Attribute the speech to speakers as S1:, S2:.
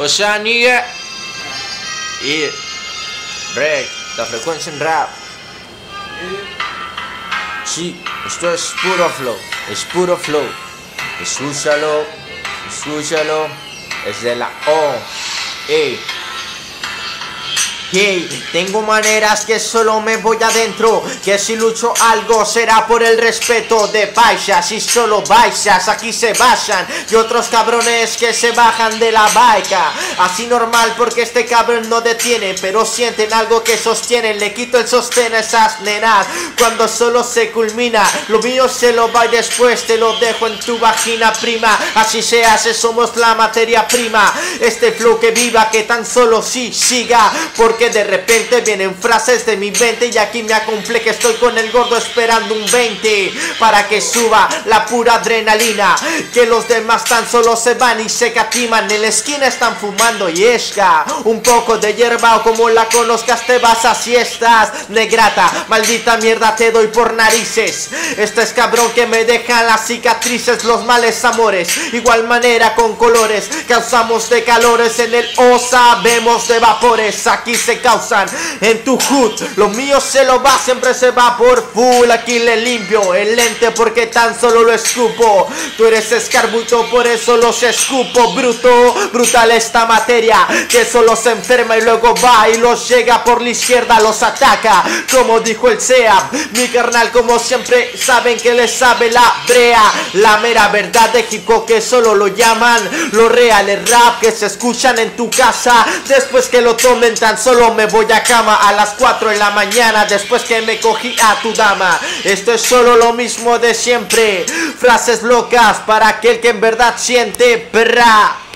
S1: Oceanía y break, la frecuencia en rap. Sí, esto es puro flow, es puro flow. Escúchalo, escúchalo, es de la O. E. Hey, tengo maneras que solo me voy adentro Que si lucho algo será por el respeto de paisas Y solo baixas aquí se basan Y otros cabrones que se bajan de la baica. Así normal porque este cabrón no detiene Pero sienten algo que sostienen Le quito el sostén a esas nenas. Cuando solo se culmina Lo mío se lo va y después te lo dejo en tu vagina prima. Así se hace, somos la materia prima. Este flow que viva, que tan solo sí siga Porque que de repente vienen frases de mi mente y aquí me acomple que estoy con el gordo esperando un 20 para que suba la pura adrenalina que los demás tan solo se van y se catiman en la esquina están fumando yesca un poco de hierba o como la conozcas te vas a siestas negrata maldita mierda te doy por narices este es cabrón que me deja las cicatrices los males amores igual manera con colores causamos de calores en el O sabemos de vapores aquí causan en tu hood. Lo mío se lo va, siempre se va por full. Aquí le limpio el lente porque tan solo lo escupo. Tú eres escarbuto, por eso los escupo. Bruto, brutal esta materia que solo se enferma y luego va y los llega por la izquierda, los ataca. Como dijo el SEA, mi carnal, como siempre saben que le sabe la brea. La mera verdad de hip que solo lo llaman lo real, el rap que se escuchan en tu casa. Después que lo tomen tan solo me voy a cama a las 4 de la mañana después que me cogí a tu dama. Esto es solo lo mismo de siempre. Frases locas para aquel que en verdad siente perra.